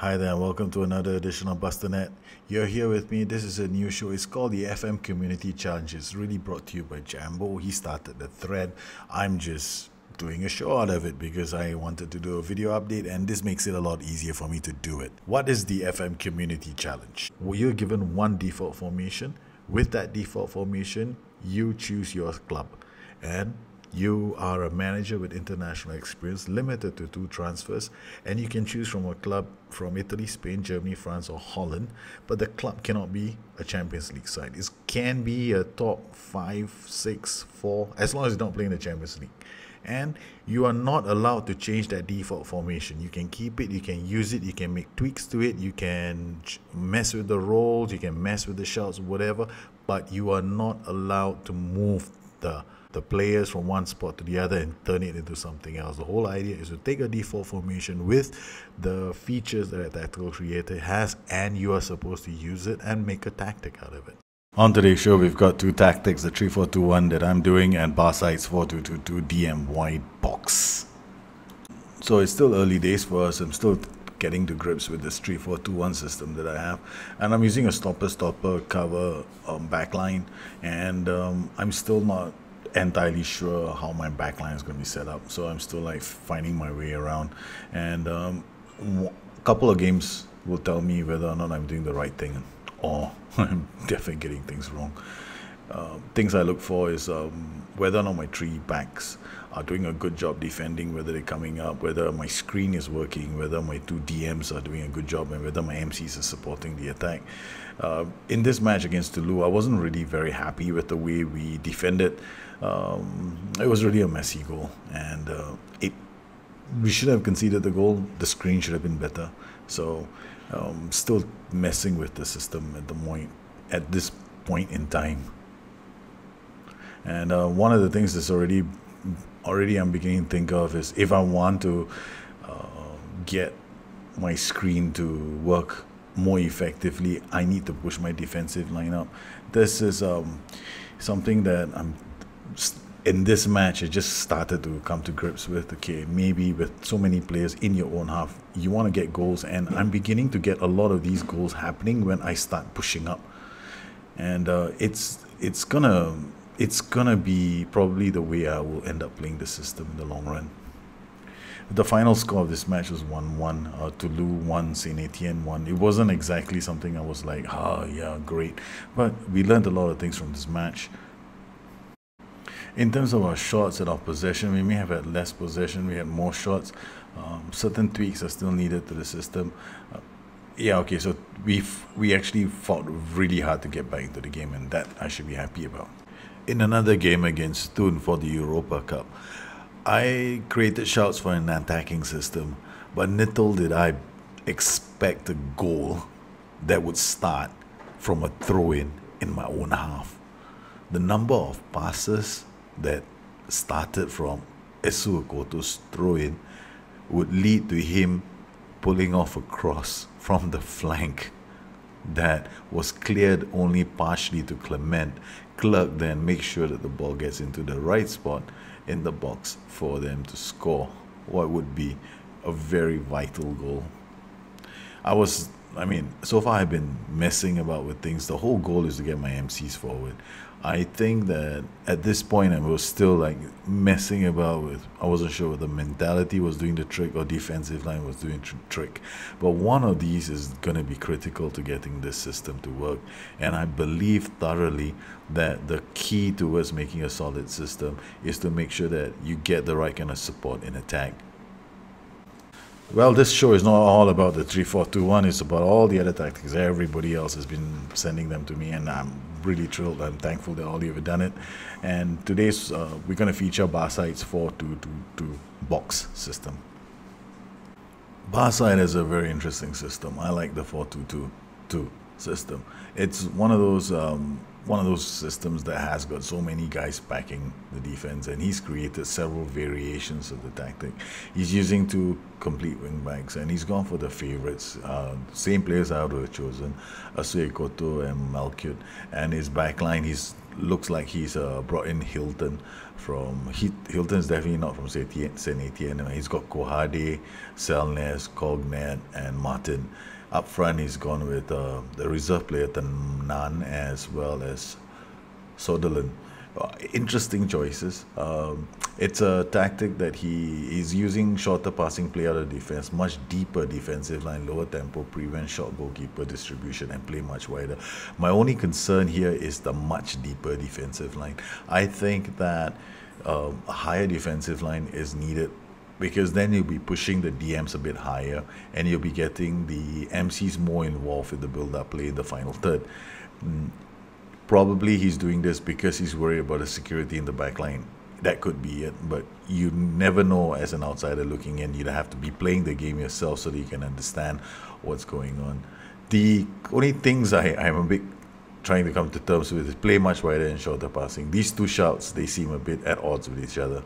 Hi there, and welcome to another edition of BusttheNet. You're here with me. This is a new show. It's called the FM Community Challenge. It's really brought to you by Jambo. He started the thread. I'm just doing a show out of it because I wanted to do a video update and this makes it a lot easier for me to do it. What is the FM Community Challenge? Well, you're given one default formation. With that default formation, you choose your club and you are a manager with international experience, limited to two transfers, and you can choose from a club from Italy, Spain, Germany, France, or Holland. But the club cannot be a Champions League side. It can be a top five, six, four, as long as it's not playing the Champions League. And you are not allowed to change that default formation. You can keep it, you can use it, you can make tweaks to it, you can mess with the roles, you can mess with the shots, whatever, but you are not allowed to move the the players from one spot to the other and turn it into something else. The whole idea is to take a default formation with the features that a tactical creator has, and you are supposed to use it and make a tactic out of it. On today's show, we've got two tactics the 3421 that I'm doing and Barside's 4222 DM wide box. So it's still early days for us. I'm still getting to grips with this 3421 system that I have. And I'm using a stopper stopper cover um, backline, and um, I'm still not entirely sure how my backline is going to be set up. So I'm still like finding my way around. And um, a couple of games will tell me whether or not I'm doing the right thing or I'm definitely getting things wrong. Uh, things I look for is um, whether or not my three backs are doing a good job defending, whether they're coming up, whether my screen is working, whether my two DMs are doing a good job, and whether my MCs are supporting the attack. Uh, in this match against Toulouse, I wasn't really very happy with the way we defended. Um, it was really a messy goal, and uh, it we should have conceded the goal. The screen should have been better. So, um, still messing with the system at the point at this point in time. And uh, one of the things that's already already I'm beginning to think of is if I want to uh, get my screen to work more effectively, I need to push my defensive lineup. This is um, something that I'm in this match, I just started to come to grips with okay, maybe with so many players in your own half, you want to get goals, and I'm beginning to get a lot of these goals happening when I start pushing up, and uh, it's it's gonna it's gonna be probably the way I will end up playing the system in the long run. The final score of this match was 1 1. Uh, Toulouse 1, Saint Etienne 1. It wasn't exactly something I was like, ah, yeah, great. But we learned a lot of things from this match. In terms of our shots and our possession, we may have had less possession, we had more shots. Um, certain tweaks are still needed to the system. Uh, yeah, okay, so we've we actually fought really hard to get back into the game, and that I should be happy about. In another game against Thun for the Europa Cup, I created shouts for an attacking system, but little did I expect a goal that would start from a throw in in my own half. The number of passes that started from Assou-Ekotto's throw in would lead to him pulling off a cross from the flank that was cleared only partially to Clement. Clerk then makes sure that the ball gets into the right spot in the box for them to score what would be a very vital goal. I was I mean, so far I've been messing about with things. The whole goal is to get my MCs forward. I think that at this point I was still like messing about with. I wasn't sure whether mentality was doing the trick or defensive line was doing the trick. But one of these is going to be critical to getting this system to work. And I believe thoroughly that the key towards making a solid system is to make sure that you get the right kind of support in attack well, this show is not all about the 3421, it's about all the other tactics. Everybody else has been sending them to me, and I'm really thrilled. I'm thankful that all of you have done it. And today's, uh, we're going to feature Barside's 4222 box system. Barsight is a very interesting system. I like the 4222 system. It's one of those um, one of those systems that has got so many guys backing the defense, and he's created several variations of the tactic. He's using two complete wing backs, and he's gone for the favorites. Uh, same players I would have chosen, Assou-Ekotto and Malcuit. And his back line, he's looks like he's uh, brought in Hilton from he, Hilton is definitely not from Saint Etienne. He's got Cohade, Selness, Cognet, and Martin. Up front, he's gone with uh, the reserve player Tannane as well as Soderlund. Uh, interesting choices. Um, it's a tactic that he is using shorter passing play out of defense, much deeper defensive line, lower tempo, prevent short goalkeeper distribution, and play much wider. My only concern here is the much deeper defensive line. I think that um, a higher defensive line is needed because then you'll be pushing the DMs a bit higher and you'll be getting the MCs more involved in the build up play in the final third. Mm, probably he's doing this because he's worried about the security in the back line. That could be it, but you never know as an outsider looking in. You'd have to be playing the game yourself so that you can understand what's going on. The only things I, I'm a bit trying to come to terms with is play much wider and shorter passing. These two shouts, they seem a bit at odds with each other.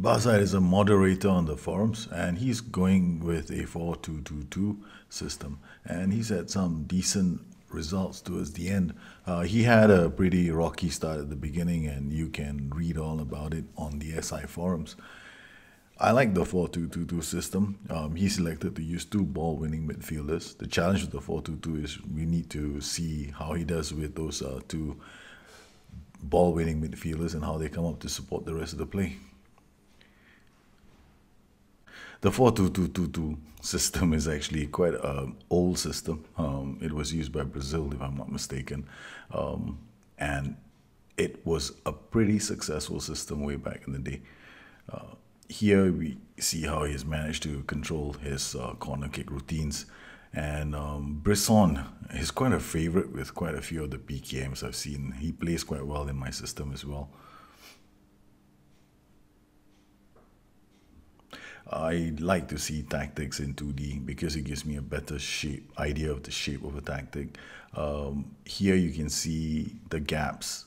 Barside is a moderator on the forums and he's going with a 4-2-2-2 system and he's had some decent results towards the end. Uh, he had a pretty rocky start at the beginning, and you can read all about it on the SI forums. I like the 4 2 2 2 system. Um, he selected to use two ball winning midfielders. The challenge with the 4 2 2 is we need to see how he does with those uh, two ball winning midfielders and how they come up to support the rest of the play. The 4-2-2-2-2 system is actually quite an old system. Um, it was used by Brazil, if I'm not mistaken. Um, and it was a pretty successful system way back in the day. Uh, here we see how he's managed to control his uh, corner kick routines. And um, Brison is quite a favorite with quite a few of the PKMs I've seen. He plays quite well in my system as well. I like to see tactics in 2D because it gives me a better shape idea of the shape of a tactic. Um, here you can see the gaps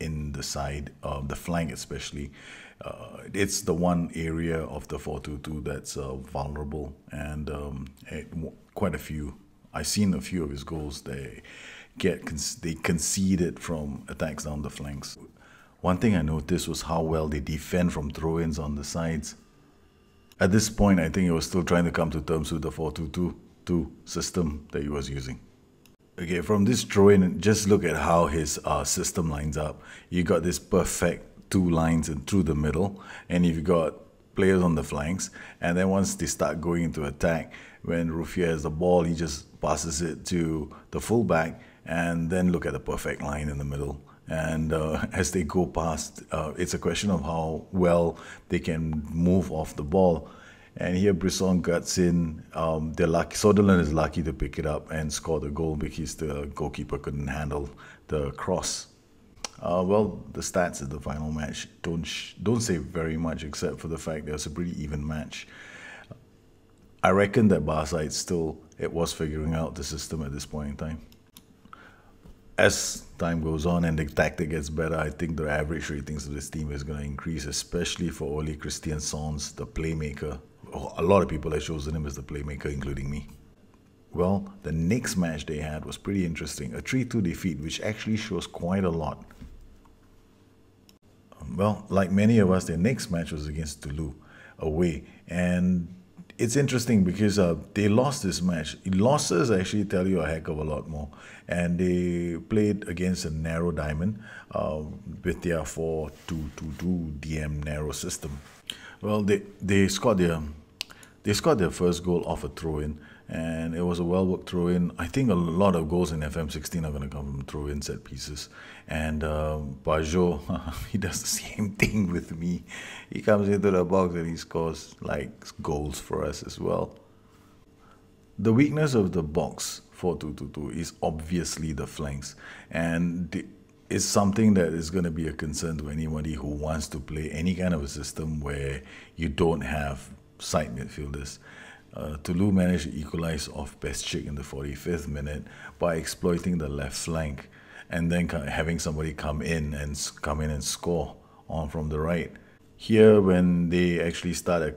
in the side, uh, the flank especially. Uh, it's the one area of the 422 that's uh, vulnerable, and um, it, quite a few. I've seen a few of his goals. They get they conceded from attacks down the flanks. One thing I noticed was how well they defend from throw-ins on the sides. At this point, I think he was still trying to come to terms with the 4-2-2 system that he was using. Okay, from this drawing, just look at how his uh, system lines up. You got this perfect two lines and through the middle, and you've got players on the flanks. And then once they start going into attack, when Ruffier has the ball, he just passes it to the fullback, and then look at the perfect line in the middle. And uh, as they go past, uh, it's a question of how well they can move off the ball. And here Brison guts in. Um, they're lucky. Soderlund is lucky to pick it up and score the goal because the goalkeeper couldn't handle the cross. Uh, well, the stats of the final match don't don't say very much except for the fact that it was a pretty even match. I reckon that Barca still it was figuring out the system at this point in time as time goes on and the tactic gets better, I think the average ratings of this team is going to increase, especially for Ole Christianssons, the playmaker. A lot of people have chosen him as the playmaker, including me. Well, the next match they had was pretty interesting. A 3 2 defeat, which actually shows quite a lot. Well, like many of us, their next match was against Toulouse away. And it's interesting because uh, they lost this match. Losses actually tell you a heck of a lot more. And they played against a narrow diamond uh, with their 4 2 2 2 DM narrow system. Well, they, they scored their they scored their first goal off a throw in and it was a well worked throw in. I think a lot of goals in FM16 are going to come from throw in set pieces. And uh, Pajot, he does the same thing with me. He comes into the box and he scores like goals for us as well. The weakness of the box 4222 is obviously the flanks. And the, it's something that is going to be a concern to anybody who wants to play any kind of a system where you don't have side midfielders. Uh, Toulouse managed to equalize off Pešić in the 45th minute by exploiting the left flank and then having somebody come in and come in and score on from the right. Here, when they actually start a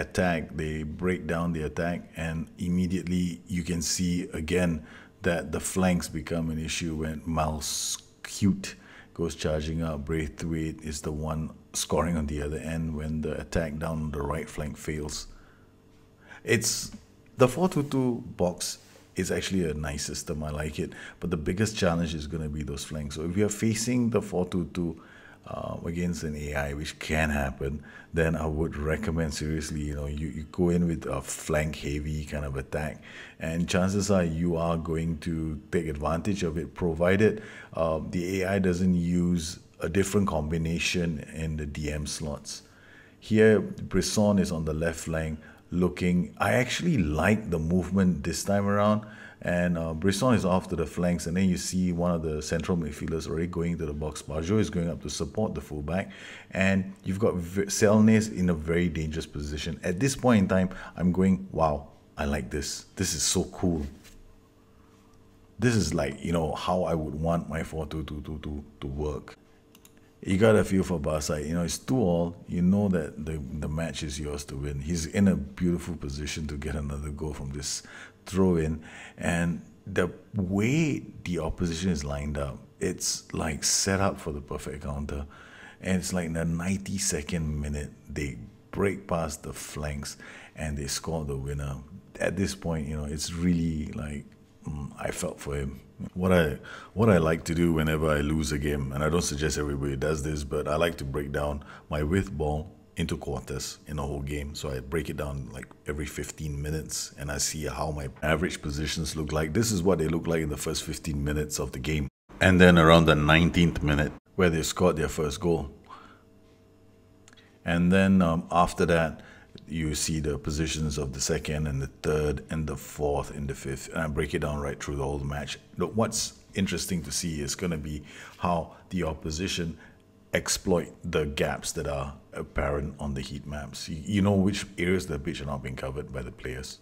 attack, they break down the attack, and immediately you can see again that the flanks become an issue when Miles Cute goes charging up. Braithwaite is the one scoring on the other end when the attack down the right flank fails. It's the 422 box is actually a nice system. I like it. But the biggest challenge is going to be those flanks. So if you're facing the 422 uh, against an AI, which can happen, then I would recommend seriously, you know, you, you go in with a flank heavy kind of attack, and chances are you are going to take advantage of it, provided uh, the AI doesn't use a different combination in the DM slots. Here, Brison is on the left flank looking. I actually like the movement this time around and uh, Brison is off to the flanks, and then you see one of the central midfielders already going to the box. Pajot is going up to support the fullback, and you've got Selnes in a very dangerous position. At this point in time, I'm going, wow, I like this. This is so cool. This is like, you know, how I would want my 4 2 2 2 to, to work you got to feel for Barca. You know, it's two all. You know that the the match is yours to win. He's in a beautiful position to get another goal from this throw in, and the way the opposition is lined up, it's like set up for the perfect counter, and it's like in the 92nd minute they break past the flanks and they score the winner. At this point, you know, it's really like I felt for him what I what I like to do whenever I lose a game, and I don't suggest everybody does this, but I like to break down my with ball into quarters in a whole game. So I break it down like every 15 minutes and I see how my average positions look like. This is what they look like in the first 15 minutes of the game. And then around the 19th minute where they scored their first goal. And then um, after that, you see the positions of the second and the third and the fourth and the fifth. And I break it down right through the whole match. But what's interesting to see is going to be how the opposition exploit the gaps that are apparent on the heat maps. You, know which areas of the pitch are not being covered by the players.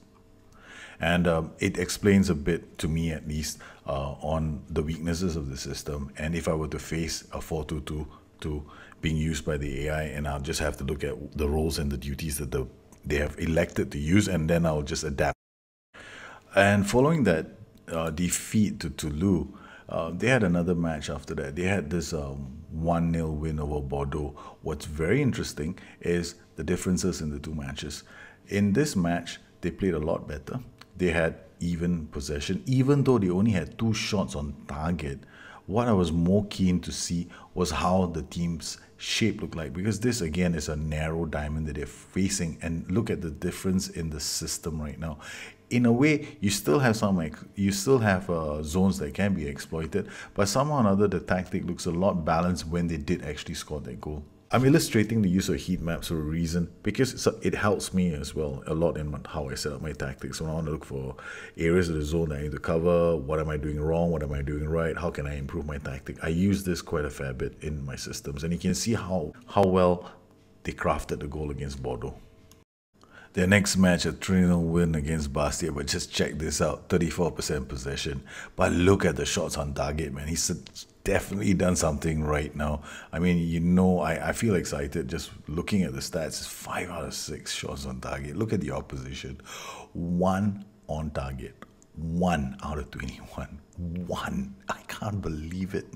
And um, it explains a bit, to me at least, uh, on the weaknesses of the system. And if I were to face a 4 2 2 to being used by the AI, and I'll just have to look at the roles and the duties that the, they have elected to use, and then I'll just adapt. And following that uh, defeat to Toulouse, uh, they had another match after that. They had this um, 1 0 win over Bordeaux. What's very interesting is the differences in the two matches. In this match, they played a lot better. They had even possession, even though they only had two shots on target what I was more keen to see was how the team's shape looked like because this again is a narrow diamond that they're facing and look at the difference in the system right now. In a way you still have some you still have uh, zones that can be exploited but somehow or another the tactic looks a lot balanced when they did actually score that goal I'm illustrating the use of heat maps for a reason because it helps me as well a lot in how I set up my tactics. When I want to look for areas of the zone that I need to cover, what am I doing wrong, what am I doing right, how can I improve my tactic. I use this quite a fair bit in my systems, and you can see how how well they crafted the goal against Bordeaux. Their next match, a 3 0 win against Bastia, but just check this out 34% possession. But look at the shots on target, man. He's definitely done something right now. I mean, you know, I, I feel excited just looking at the stats. It's five out of six shots on target. Look at the opposition. One on target. One out of 21. One. I can't believe it.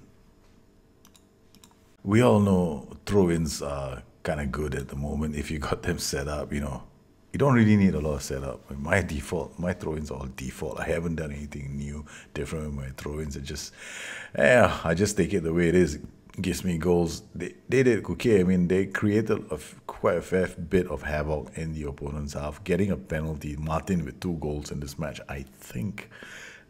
We all know throw ins are kind of good at the moment if you got them set up, you know you don't really need a lot of setup. My default, my throw-ins are all default. I haven't done anything new, different with my throw-ins. It just, yeah, I just take it the way it is. It gives me goals. They, they did okay. I mean, they created quite a fair bit of havoc in the opponent's half, getting a penalty. Martin with two goals in this match, I think.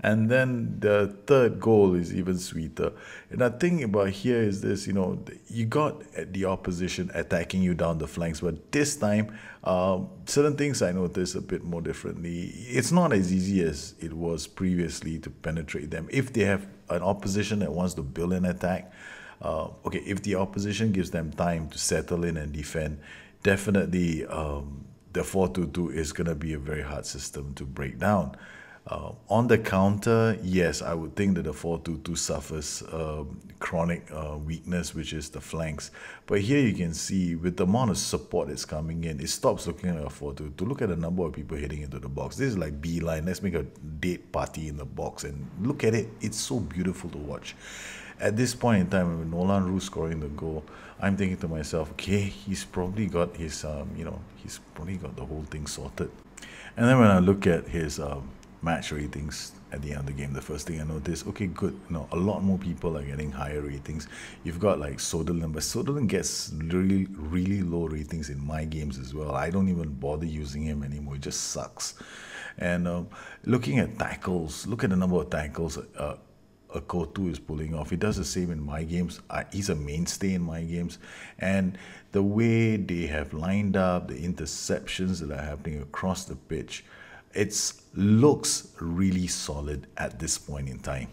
And then the third goal is even sweeter. And the thing about here is this, you know, you got the opposition attacking you down the flanks, but this time, um, certain things I noticed a bit more differently. It's not as easy as it was previously to penetrate them. If they have an opposition that wants to build an attack, uh, okay, if the opposition gives them time to settle in and defend, definitely um, the 4-2-2 is going to be a very hard system to break down. Uh, on the counter, yes, I would think that the 4-2-2 suffers uh, chronic uh, weakness, which is the flanks. But here you can see with the amount of support that's coming in, it stops looking like a 4-2. To look at the number of people hitting into the box. This is like B-line. Let's make a date party in the box and look at it. It's so beautiful to watch. at this point in time, with Nolan Roux scoring the goal, I'm thinking to myself, okay, he's probably got his, um, you know, he's probably got the whole thing sorted. And then when I look at his um, match ratings at the end of the game, the first thing I noticed, okay, good. Know, a lot more people are getting higher ratings. You've got like Soderlund, but Soderlund gets really, really low ratings in my games as well. I don't even bother using him anymore. It just sucks. And um, looking at tackles, look at the number of tackles. Uh, Ekotto is pulling off. He does the same in my games. He's a mainstay in my games. And the way they have lined up, the interceptions that are happening across the pitch, it looks really solid at this point in time.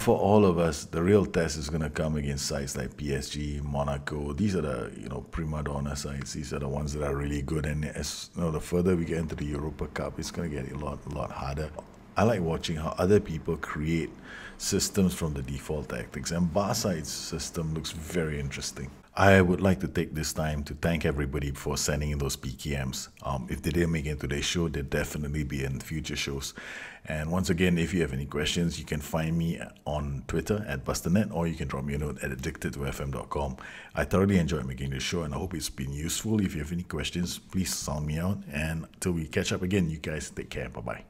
For all of us, the real test is going to come against sides like PSG, Monaco. These are the you know prima donna sides. These are the ones that are really good. And as you know, the further we get into the Europa Cup, it's going to get a lot, a lot harder. I like watching how other people create systems from the default tactics, and Barside's system looks very interesting. I would like to take this time to thank everybody for sending in those PKMs. Um, if they didn't make it today's show, they'll definitely be in future shows. And once again, if you have any questions, you can find me on Twitter at BusttheNet or you can drop me a note at addictedtofm.com. I thoroughly enjoyed making this show and I hope it's been useful. If you have any questions, please sound me out. And till we catch up again, you guys take care. Bye bye.